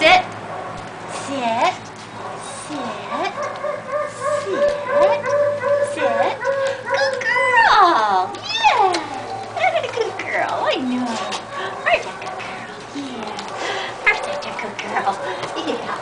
Sit. Sit. Sit. Sit. Sit. Good girl. Yeah. Good girl. I know. Aren't you a good girl? Yeah. Aren't you a good girl? Yeah.